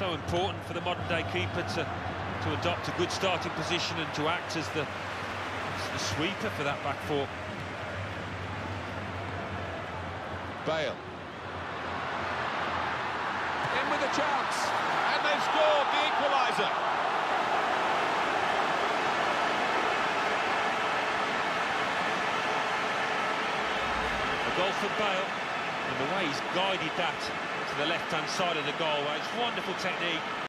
So important for the modern-day keeper to, to adopt a good starting position and to act as the, as the sweeper for that back four. Bale. In with a chance, and they've scored the equaliser. A goal for Bale, and the way he's guided that to the left-hand side of the goal, it's wonderful technique.